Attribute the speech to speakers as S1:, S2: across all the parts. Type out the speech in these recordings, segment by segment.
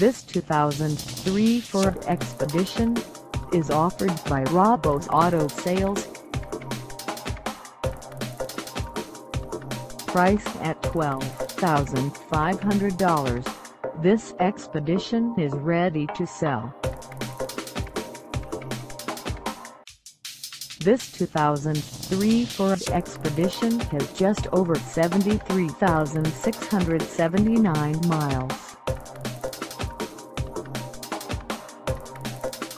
S1: This 2003 Ford Expedition is offered by Rabeaux's Auto Sales. Priced at $12,500, this Expedition is ready to sell. This 2003 Ford Expedition has just over 73,679 miles.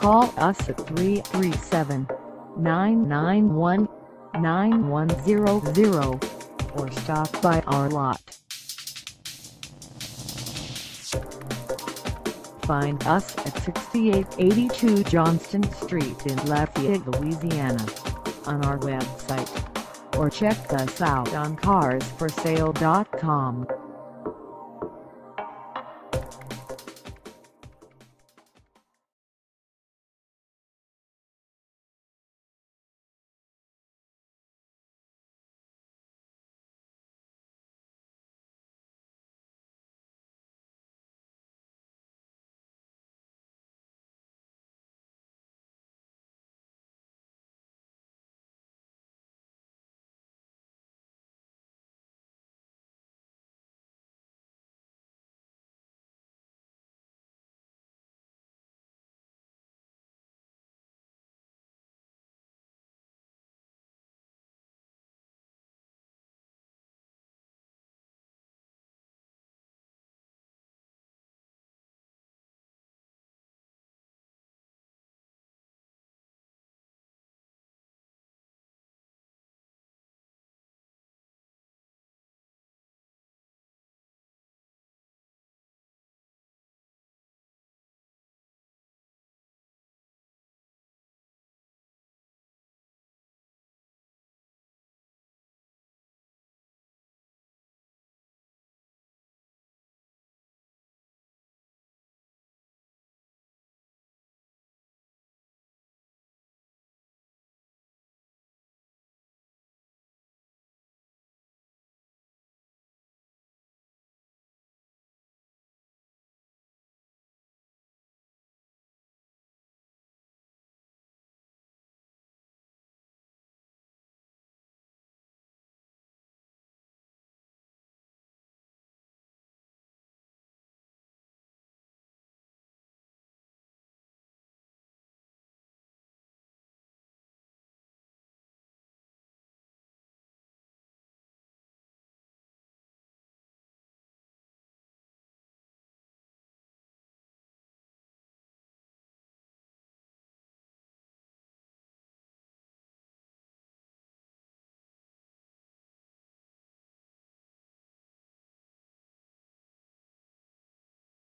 S1: Call us at 337-991-9100 or stop by our lot. Find us at 6882 Johnston Street in Lafayette, Louisiana on our website or check us out on carsforsale.com.